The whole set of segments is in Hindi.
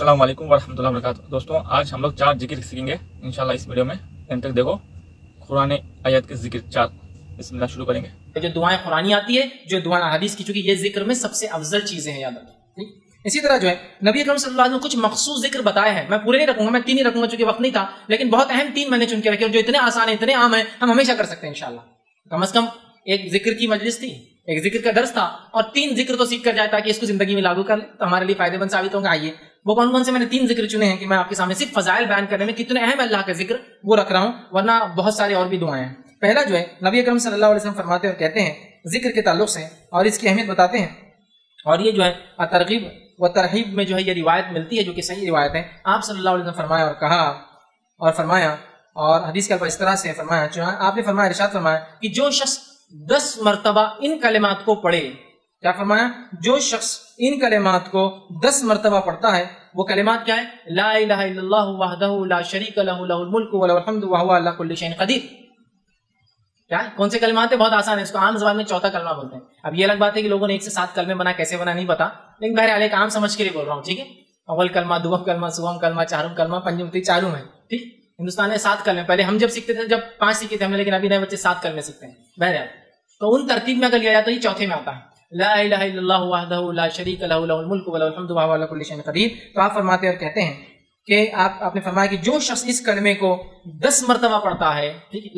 अस्सलाम वालेकुम वरहमतुल्लाहि वबरकातुहू दोस्तों, आज हम लोग चार ज़िक्र सीखेंगे, इंशाल्लाह इस वीडियो में। एंड तक देखो, कुरान आयत के ज़िक्र चार। बिस्मिल्लाह, शुरू करेंगे। जो दुआएँ कुरानी आती है, जो दुआएँ हदीस की, चूँकि ये ज़िक्र में सबसे अफजल चीज़ें हैं, याद ठीक? इसी तरह जो है, नबी अकरम सल्लल्लाहु अलैहि वसल्लम कुछ मखसूस ज़िक्र बताए हैं। मैं पूरे नहीं रखूँगा, मैं तीन ही रखूँगा, चूँकि वक्त नहीं था, लेकिन बहुत अहम तीन मैंने चुन के रखे जो इतने आसान है, इतने आम है, हम हमेशा कर सकते हैं, इंशाल्लाह। कम अज कम एक ज़िक्र की मजलिस थी, एक ज़िक्र का दर्श था, और तीन ज़िक्र तो सीख कर जाए, ताकि इसको ज़िंदगी में लागू कर तो हमारे लिए फ़ायदेमंद साबित होगा। आइए वो कौन कौन से मैंने तीन ज़िक्र चुने हैं कि मैं आपके सामने सिर्फ़ फजाइल बयान करने में कितने अहम अल्लाह का ज़िक्र वो रख रहा हूँ, वरना बहुत सारे और भी दुआएँ हैं। पहला जो है, नबी अकरम सल्लल्लाहु अलैहि वसल्लम फरमाते और कहते हैं, ज़िक्र के ताल्लुक से और इसकी अहमियत बताते हैं। और ये जो है तरगीब व तरहीब में जो है ये रिवायत मिलती है, जो कि सही रिवायत है। आप सल्लल्लाहु अलैहि वसल्लम फरमाया और कहा और फरमाया और हदीस के इस तरह से फरमाया, जो आपने फरमाया, इरशाद फरमाया कि जो शख्स दस मरतबा इन कलेमात को पढ़े क्या फरमाया? जो शख्स इन कलेमात को दस मरतबा पढ़ता है, वो कलेमात क्या है? ला ला शरीक कदीर। क्या कौन से कलमात बहुत आसान है, इसको आम जबान में चौथा कलमा बोलते हैं। अब ये अलग बात है कि लोगों ने एक से सात कलमे बना, कैसे बना, नहीं पता। लेकिन बहरहाल एक आम समझ के लिए बोल रहा हूँ, ठीक है? अव्वल कलमा, दुवम कलमा, सुवम कलमा, चारुम कलमा पंचमती चालू है, ठीक? हिंदुस्तान में सात कलमे, पहले हम जब सीखते थे, जब पाँच सीखे थे हमने लेकिन अभी नए बच्चे सात कलमे सीखते हैं, बहरहाल। तो उन तरतीब में अगर लिया जाए तो ये चौथे में आता है। शरीक मुल्क कदीर। तो आप फरमाते और कहते हैं कि आप, आपने फरमाया कि जो शख्स इस कलमे को दस मरतबा पढ़ता है, ठीक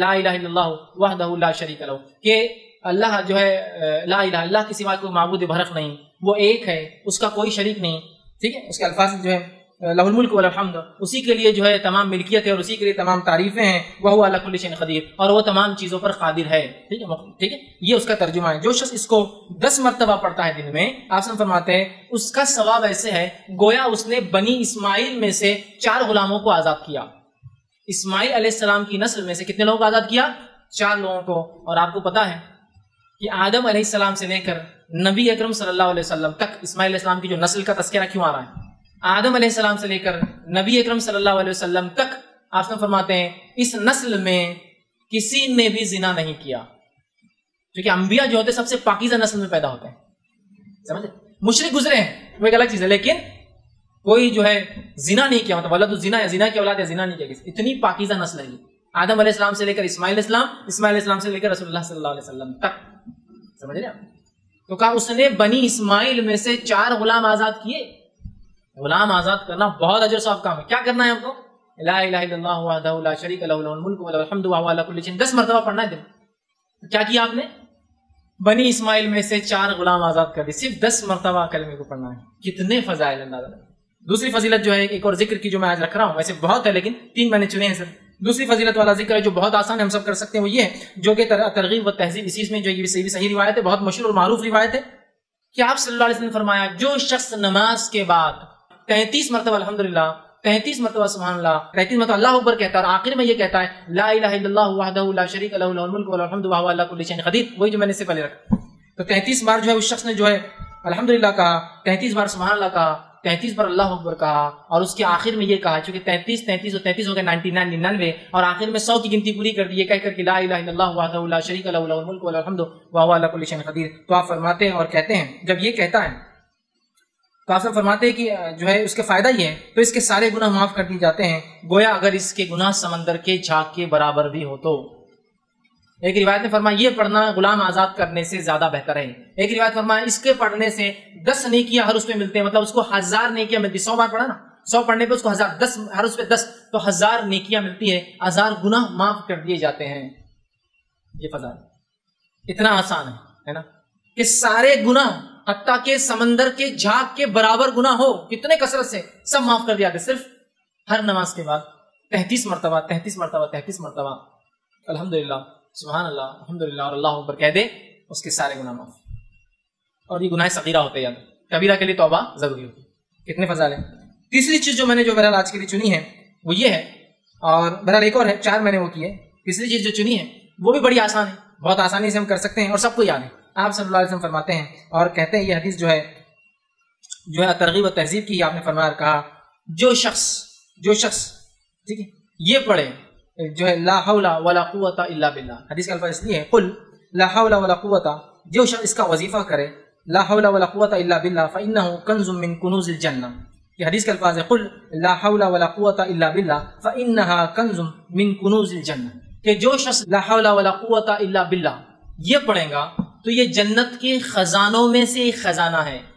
वहदहु ला शरीक के अल्लाह जो है ला अल्लाह के सिवा कोई मबूद भरक नहीं, वो एक है, उसका कोई शरीक नहीं, ठीक है, उसके अल्फाज जो है लहुल मुल्क वल हमद उसी के लिए जो है, तमाम मिल्कियत है और उसी के लिए तमाम तारीफें हैं। वह अल्लाह कुल्ली शैइन कदीर। और वह तमाम चीज़ों पर कादिर है। ठीक है ठीक है? ये उसका तर्जुमा है। जो शख्स इसको दस मरतबा पढ़ता है दिन में, आप सब फरमाते हैं, उसका सवाब ऐसे है, गोया उसने बनी इस्माइल में से चार गुलामों को आज़ाद किया। इस्माइल अलैहिस्सलाम की नस्ल में से कितने लोगों को आज़ाद किया? चार लोगों को। और आपको पता है कि आदम अलैहिस्सलाम से लेकर नबी अकरम सल्लल्लाहु अलैहि वसल्लम तक इस्माइल इस्लाम की जो नस्ल का तस्करा क्यों आ रहा है? आदम अलैहिस्सलाम से लेकर नबी अकरम सल्लल्लाहु अलैहि वसल्लम तक आप फरमाते हैं, इस नस्ल में किसी ने भी जिना नहीं किया। क्योंकि अंबिया जो होते सबसे पाकिजा नस्ल में पैदा होते हैं। समझे? मुशरिक गुजरे हैं, वो एक अलग चीज़ है, लेकिन कोई जो है जिना नहीं किया मतलब तो जिना है, जिना की औलाद है, जिना नहीं किया इतनी पाकिजा नस्ल है आदम अलैहिस्सलाम से लेकर इस्माइल इस्लाम इस्माइल इस्लाम से लेकर रसूलुल्लाह सल्लल्लाहु अलैहि वसल्लम तक। समझ रहे तो कहा, उसने बनी इस्माइल में से चार गुलाम आज़ाद किए। गुलाम आज़ाद करना बहुत अजर साफ़ काम है। क्या करना है हमको? दस मरतबा पढ़ना है क्या किया आपने? बनी इस्माइल में से चार गुलाम आज़ाद कर दी सिर्फ़ दस मरतबा कलमे को पढ़ना है। कितने फजाइल दूसरी फजीलत जो है, एक और ज़िक्र की जो मैं आज रख रहा हूँ, वैसे बहुत है, लेकिन तीन मैंने चुने हैं, सर। दूसरी फजीलत वाला ज़िक्र है, जो बहुत आसान है हम सब कर सकते हैं, वो ये है, जो कि तरगीब व तहजीब, इसी में जो ये सही सही रिवायत है, बहुत मशहूर और मारूफ रिवायत है। कि आप सल्लल्लाहु अलैहि वसल्लम फरमाया, जो शख्स नमाज़ के बाद तैतीस मरतबा अलहमदिल्ला तैतीस मरतबा सुबहान अल्लाह तैतीस मरतबा, अल्लाह ऊपर कहता है और आखिर में ये कहता है, ला वहदहु शरीक लहु वही जो मैंने इससे पहले रखा। तो तैतीस बार जो है उस शख्स ने जो है, अल्हम्दुलिल्लाह कहा, तैतीस बार सुबहान अल्लाह कहा, तैतीस बार अल्लाह अकबर कहा और उसके आखिर में ये कहा, चूँकि तैतीस तैतीस और तैतीस हो गए नाइनटी नाइन, निन्यानवे और आखिर में सौ की गिनती पूरी कर दी ये कहकर ला वहदहु ला शरीक मुल्क कदीर। तो आप फरमाते हैं और कहते हैं, जब ये कहता है तो आप फरमाते हैं कि जो है उसके फ़ायदा ही है। तो इसके सारे गुनाह माफ़ कर दिए जाते हैं। गोया अगर इसके गुनाह समंदर के झाक के बराबर भी हो तो। एक रिवायत ने फरमाया, ये पढ़ना गुलाम आज़ाद करने से ज़्यादा बेहतर है। एक रिवायत फरमाया, इसके पढ़ने से दस नेकियाँ हर उसमें मिलते हैं। मतलब उसको हज़ार नेकियाँ मिलती सौ बार पढ़ा ना? सौ पढ़ने पे उसको हज़ार दस, हर उस पे दस। तो हज़ार नेकियाँ मिलती है, हज़ार गुना माफ़ कर दिए जाते हैं। ये फजाल। इतना आसान है है ना? कि सारे गुनाह हत्ता के, समंदर के, झाग के बराबर गुना हो, कितने कसरत से सब माफ़ कर दिया गया। सिर्फ़ हर नमाज़ के बाद तैतीस मरतबा तैतीस मरतबा तैतीस मरतबा। अल्हम्दुलिल्लाह सुबहान अल्लाह अल्हम्दुलिल्लाह, और अल्लाह ऊपर कह दे, उसके सारे गुना माफ़। और ये गुनाह सगीरा होते हैं कबीरा के लिए तोबा ज़रूरी होती कितने फजाल। है तीसरी चीज़ जो मैंने जो बहरहाल आज के लिए चुनी है, वो ये है, और बहरहाल एक और है, चार मैंने वो की है तीसरी चीज़ जो चुनी है, वो भी बड़ी आसान है। बहुत आसानी से हम कर सकते हैं और सबको याद है। आप सल्लल्लाहु फरमाते हैं और कहते हैं ये हदीस जो है जो है तरगीब तहजीब की आपने फरमाया कहा, जो शख्स जो शख्स, ठीक है, ये पढ़े, जो है, ला हौला वला कुव्वता इल्ला बिल्लाह, हदीस का अल्फाज इसलिए है, कुल, ला हौला वला कुव्वता, जो शख्स इसका वजीफा करे, ला हौला वला कुव्वता इल्ला बिल्लाह फइन्नहु कंजुम मिन कुनूजिल जन्नह कि हदीस के अल्फाज है, कुल, ला हौला वला कुव्वता इल्ला बिल्लाह फइन्नहा कंजुम मिन कुनूजिल जन्नह कि जो शख्स ला हौला वला कुव्वता इल्ला बिल्लाह, ये पढ़ेगा तो ये जन्नत के खजानों में से एक खजाना है।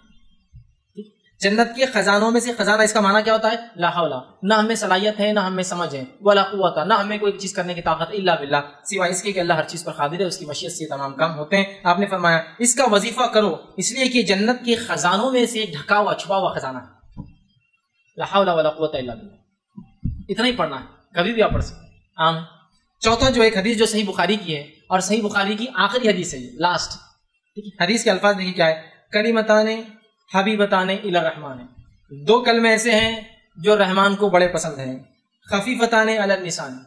जन्नत के खजानों में से खजाना, इसका माना क्या होता है? ला हौला। ना हमें सलाहियत है, ना हमें समझ है। वला कुव्वता, ना हमें कोई चीज़ करने की ताकत, इल्ला बिल्ला सिवाय इसके कि अल्लाह हर चीज़ पर खादिर है, उसकी मशीयत से तमाम काम होते हैं। आपने फरमाया, इसका वजीफा करो। इसलिए कि जन्नत के खजानों में से ढका हुआ, छुपा हुआ खजाना है। ला हौला वला कुव्वता इल्ला इतना ही पढ़ना है, कभी भी आप पढ़ सकते हैं। आम। चौथा जो एक हदीस जो सही बुखारी की है और सही बुखारी की आखिरी हदीस है लास्ट ठीक है? हदीस के अल्फाज देखिए क्या है। कलीमताने, हबीबताने, इला रहमान। दो कलमे ऐसे हैं जो रहमान को बड़े पसंद हैं। खफीफताने अल निशान।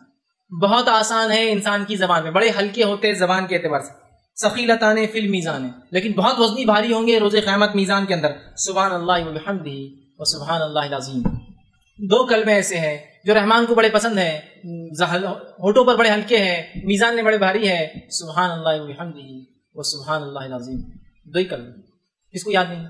बहुत आसान है इंसान की जबान में। बड़े हल्के होते हैं जबान के एतबार से। सखीलताने फिल मीज़ान। लेकिन बहुत वजनी भारी होंगे रोज़ क़यामत मीज़ान के अंदर। सुबहान अल्लाह वबहमदी व सुबहान अल्लाह अज़ीम। दो कलमे ऐसे हैं, जो रहमान को बड़े पसंद है होठों पर बड़े हल्के हैं, मीज़ान में बड़े भारी है। सुबहान अल्लाह व सुबहान अल्लाह अज़ीम। दो ही कलमे। किसको याद नहीं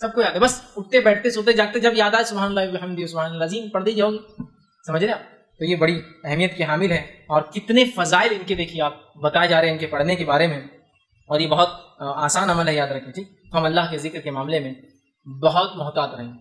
सबको याद है। बस उठते, बैठते, सोते, जागते, जब याद आए सुबहान सुबह सुबहान पढ़ दी जाओगे। समझ रहे आप तो ये बड़ी अहमियत की हामिल है। और कितने फजाइल इनके देखिए आप, बताए जा रहे हैं इनके पढ़ने के बारे में। और ये बहुत आसान अमल है याद रखें, ठीक? तो हम अल्लाह के ज़िक्र के मामले में बहुत मोहतात रहें